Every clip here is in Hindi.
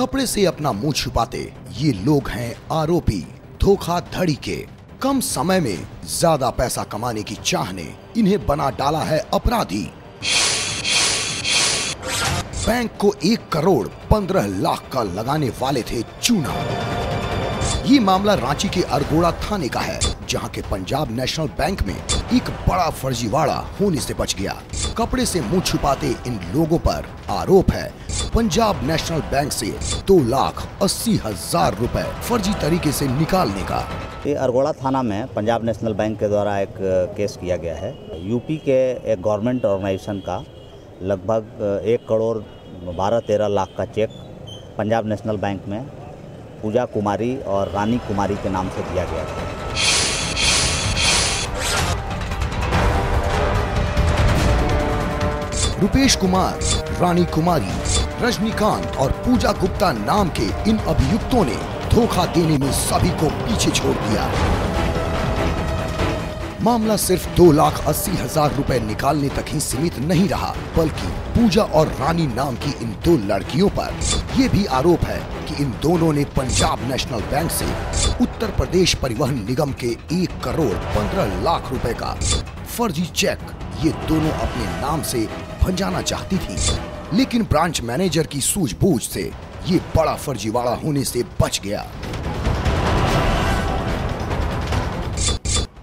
कपड़े से अपना मुँह छुपाते। ये लोग हैं आरोपी, धोखाधड़ी के। कम समय में ज़्यादा पैसा कमाने की चाह ने इन्हें बना डाला है अपराधी। बैंक को एक करोड़ पंद्रह लाख का लगाने वाले थे चूना। ये मामला रांची के अरगोड़ा थाने का है, जहाँ के पंजाब नेशनल बैंक में एक बड़ा फर्जीवाड़ा होने से बच गया। कपड़े से मुँह छुपाते इन लोगों पर आरोप है पंजाब नेशनल बैंक से दो लाख अस्सी हज़ार रुपए फर्जी तरीके से निकालने का। ये अरगोड़ा थाना में पंजाब नेशनल बैंक के द्वारा एक केस किया गया है। यूपी के एक गवर्नमेंट ऑर्गेनाइजेशन का लगभग एक करोड़ बारह तेरह लाख का चेक पंजाब नेशनल बैंक में पूजा कुमारी और रानी कुमारी के नाम से दिया गया था। रुपेश कुमार रानी कुमारी रजनीकांत और पूजा गुप्ता नाम के इन अभियुक्तों ने धोखा देने में सभी को पीछे छोड़ दिया। मामला सिर्फ़ दो लाख अस्सी हज़ार रुपए निकालने तक ही सीमित नहीं रहा, बल्कि पूजा और रानी नाम की इन दो लड़कियों पर यह भी आरोप है कि इन दोनों ने पंजाब नेशनल बैंक से उत्तर प्रदेश परिवहन निगम के एक करोड़ पंद्रह लाख रुपए का फर्जी चेक, ये दोनों अपने नाम से भंजाना चाहती थी। लेकिन ब्रांच मैनेजर की सूझबूझ से ये बड़ा फर्जीवाड़ा होने से बच गया।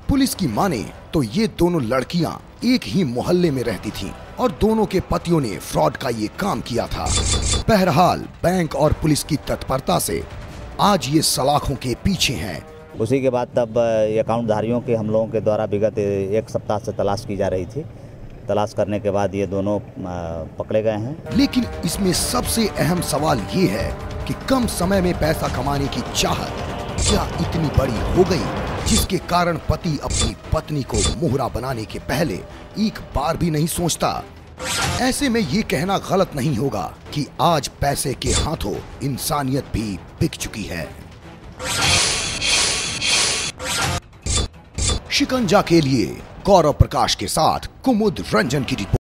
पुलिस की माने तो ये दोनों लड़कियाँ एक ही मोहल्ले में रहती थीं और दोनों के पतियों ने फ्रॉड का ये काम किया था। बहरहाल, बैंक और पुलिस की तत्परता से आज ये सलाखों के पीछे हैं। उसी के बाद तब अकाउंट धारियों के हम लोगों के द्वारा विगत एक सप्ताह से तलाश की जा रही थी। तलाश करने के बाद ये दोनों पकड़े गए हैं। लेकिन इसमें सबसे अहम सवाल ये है कि कम समय में पैसा कमाने की चाहत क्या इतनी बड़ी हो गई, जिसके कारण पति अपनी पत्नी को मोहरा बनाने के पहले एक बार भी नहीं सोचता? ऐसे में ये कहना गलत नहीं होगा कि आज पैसे के हाथों इंसानियत भी बिक चुकी है। शिकंजा के लिए गौरव प्रकाश के साथ कुमुद रंजन की रिपोर्ट।